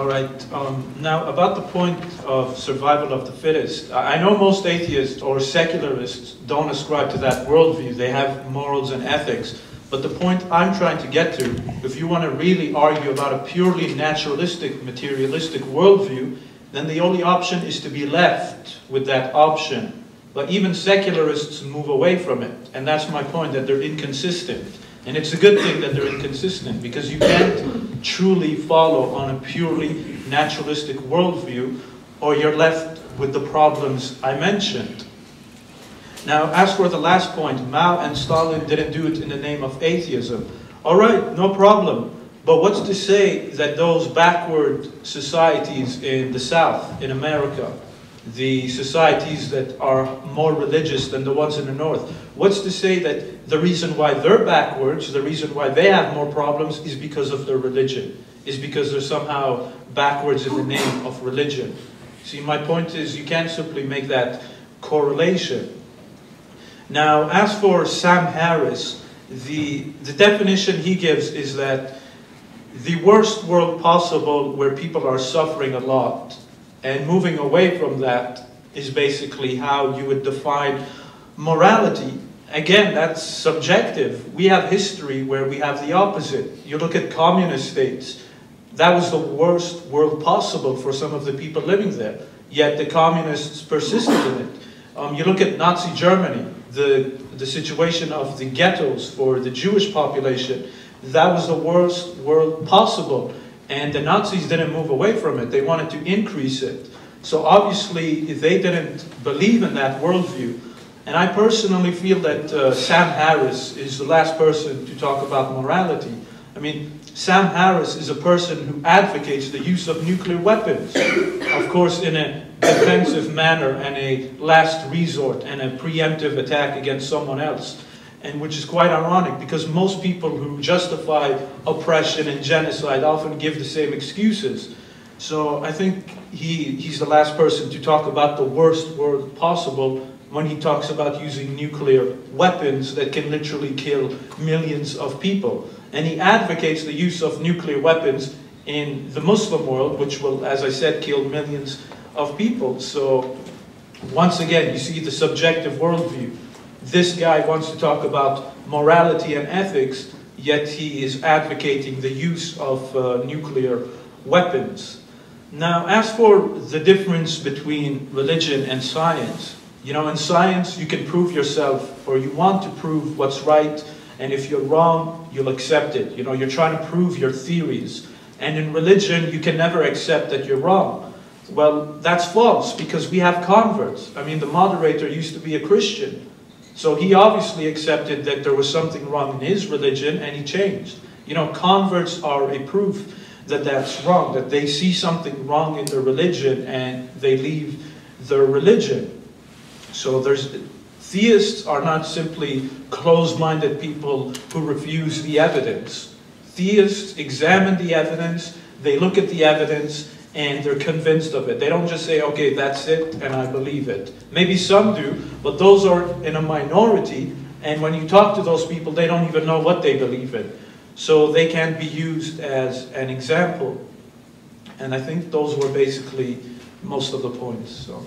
All right. Um, now, about the point of survival of the fittest, I know most atheists or secularists don't ascribe to that worldview. They have morals and ethics. But the point I'm trying to get to, if you want to really argue about a purely naturalistic, materialistic worldview, then the only option is to be left with that option. But even secularists move away from it. And that's my point, that they're inconsistent. And it's a good thing that they're inconsistent because you can't truly follow on a purely naturalistic worldview or you're left with the problems I mentioned. Now, as for the last point, Mao and Stalin didn't do it in the name of atheism. All right, no problem. But what's to say that those backward societies in the South, in America, the societies that are more religious than the ones in the North, what's to say that the reason why they're backwards, the reason why they have more problems, is because of their religion, is because they're somehow backwards in the name of religion? See, my point is you can't simply make that correlation. Now, as for Sam Harris, the, the definition he gives is that the worst world possible where people are suffering a lot and moving away from that is basically how you would define morality. Again, that's subjective. We have history where we have the opposite. You look at communist states. That was the worst world possible for some of the people living there. Yet the communists persisted in it. Um, you look at Nazi Germany the, the situation of the ghettos for the Jewish population, that was the worst world possible. And the Nazis didn't move away from it. They wanted to increase it. So obviously, they didn't believe in that worldview. And I personally feel that uh, Sam Harris is the last person to talk about morality. I mean, Sam Harris is a person who advocates the use of nuclear weapons. Of course, in a defensive manner and a last resort and a preemptive attack against someone else. And which is quite ironic because most people who justify oppression and genocide often give the same excuses. So I think he, he's the last person to talk about the worst world possible when he talks about using nuclear weapons that can literally kill millions of people. And he advocates the use of nuclear weapons in the Muslim world, which will, as I said, kill millions of people. So once again, you see the subjective worldview. This guy wants to talk about morality and ethics, yet he is advocating the use of uh, nuclear weapons. Now, as for the difference between religion and science, you know, in science you can prove yourself, or you want to prove what's right, and if you're wrong, you'll accept it. You know, you're trying to prove your theories. And in religion, you can never accept that you're wrong. Well, that's false because we have converts. I mean, the moderator used to be a Christian. So he obviously accepted that there was something wrong in his religion and he changed. You know, converts are a proof that that's wrong, that they see something wrong in their religion and they leave their religion. So there's theists are not simply closed-minded people who refuse the evidence. Theists examine the evidence, they look at the evidence, and they're convinced of it. They don't just say, okay, that's it, and I believe it. Maybe some do, but those are in a minority, and when you talk to those people, they don't even know what they believe in. So they can't be used as an example. And I think those were basically most of the points. So.